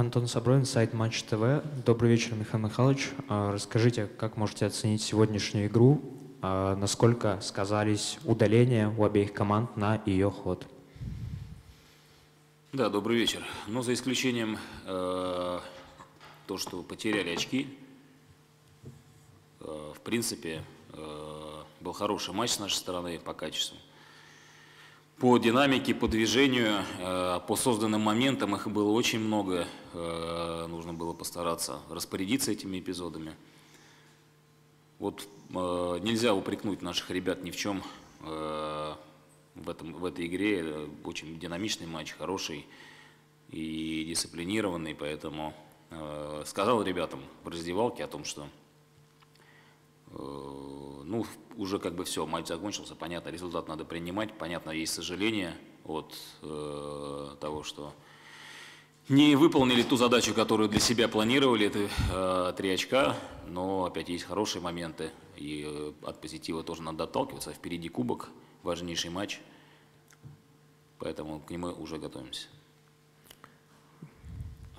Антон Собройн, сайт Матч ТВ. Добрый вечер, Михаил Михайлович. А, расскажите, как можете оценить сегодняшнюю игру? А, насколько сказались удаления у обеих команд на ее ход? Да, добрый вечер. Но за исключением э, то, что потеряли очки, э, в принципе, э, был хороший матч с нашей стороны по качеству. По динамике, по движению, э, по созданным моментам их было очень много. Э, нужно было постараться распорядиться этими эпизодами. Вот э, нельзя упрекнуть наших ребят ни в чем в, этом, в этой игре. Очень динамичный матч, хороший и дисциплинированный, поэтому сказал ребятам в раздевалке о том, что ну, уже как бы все, матч закончился, понятно, результат надо принимать, понятно, есть сожаление от э, того, что не выполнили ту задачу, которую для себя планировали, это э, три очка, но опять есть хорошие моменты, и э, от позитива тоже надо отталкиваться, впереди кубок, важнейший матч, поэтому к нему уже готовимся.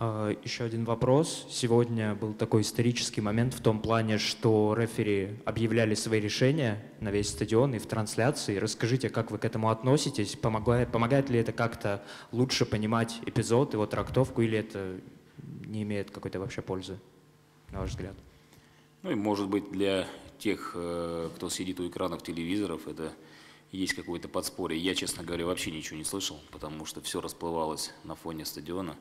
А, Еще один вопрос. Сегодня был такой исторический момент в том плане, что рефери объявляли свои решения на весь стадион и в трансляции. Расскажите, как вы к этому относитесь? Помогает, помогает ли это как-то лучше понимать эпизод, его трактовку, или это не имеет какой-то вообще пользы, на ваш взгляд? Ну и может быть для тех, э, кто сидит у экранов телевизоров, это есть какое-то подспорье. Я, честно говоря, вообще ничего не слышал, потому что все расплывалось на фоне стадиона.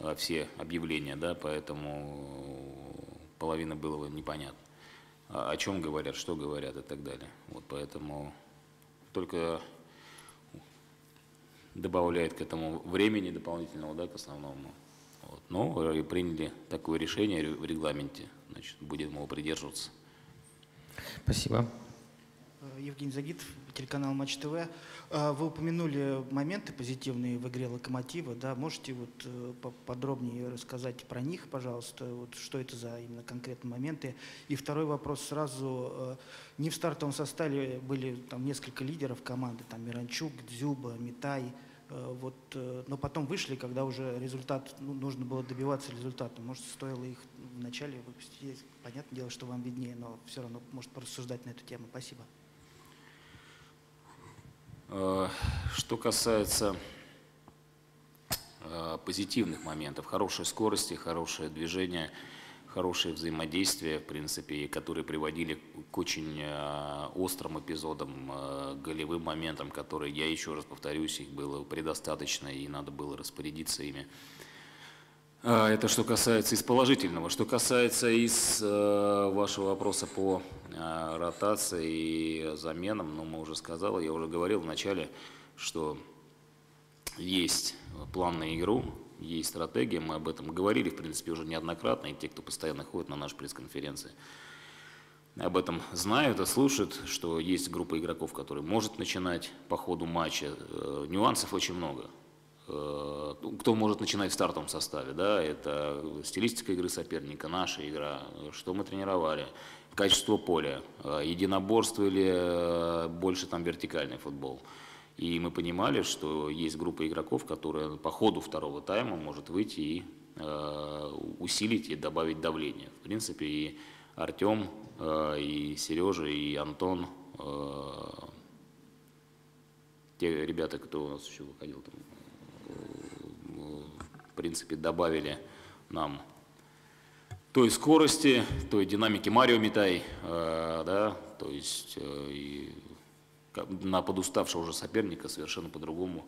Э, все объявления, да, поэтому половина было непонятно, о чем говорят, что говорят и так далее. Вот поэтому только добавляет к этому времени дополнительного, да, к основному. Вот. Но и приняли такое решение в регламенте, значит, будем его придерживаться. Спасибо. Евгений Загитов, телеканал Матч ТВ. А, вы упомянули моменты позитивные в игре Локомотива. Да? Можете вот э, подробнее рассказать про них, пожалуйста? Вот что это за именно конкретные моменты? И второй вопрос сразу. Э, не в стартовом составе были там несколько лидеров команды, там Миранчук, Дзюба, Митай. Э, вот, но потом вышли, когда уже результат, ну, нужно было добиваться результата. Может, стоило их вначале выпустить? Понятное дело, что вам виднее, но все равно, может, порассуждать на эту тему. Спасибо. Э, что касается э, позитивных моментов, хорошей скорости, хорошее движение, хорошее взаимодействие, в принципе, которые приводили к очень э, острым эпизодам, голевым моментам, которые, я еще раз повторюсь, их было предостаточно и надо было распорядиться ими. А, это что касается из положительного. Что касается из э, вашего вопроса по э, ротации и заменам, ну, мы уже сказали, я уже говорил в начале, что есть план на игру, есть стратегия, мы об этом говорили, в принципе, уже неоднократно, и те, кто постоянно ходит на наши пресс-конференции, об этом знают и слушают, что есть группа игроков, которые может начинать по ходу матча. Э, нюансов очень много. Э, кто может начинать в стартовом составе, да, это стилистика игры соперника, наша игра, что мы тренировали, качество поля, э, единоборство или э, больше там вертикальный футбол. И мы понимали, что есть группа игроков, которая по ходу второго тайма может выйти и усилить и добавить давление. В принципе, и Артем, и Сережа, и Антон, те ребята, кто у нас еще выходил там в принципе, добавили нам той скорости, той динамики Марио Митай, э, да, то есть э, на подуставшего уже соперника совершенно по-другому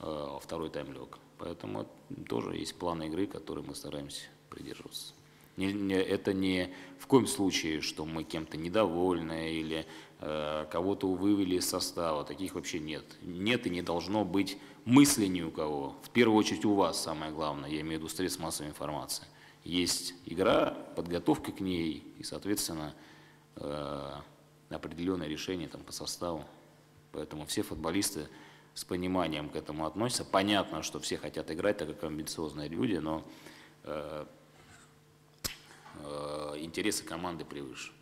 э, второй тайм лег. Поэтому тоже есть планы игры, которые мы стараемся придерживаться. Не, не, это не в коем случае, что мы кем-то недовольны или э, кого-то вывели из состава. Таких вообще нет. Нет и не должно быть мысли ни у кого. В первую очередь у вас самое главное, я имею в виду средств массовой информации. Есть игра, подготовка к ней и, соответственно, э, определенное решение там, по составу. Поэтому все футболисты с пониманием к этому относятся. Понятно, что все хотят играть, так как амбициозные люди, но э, интересы команды превыше.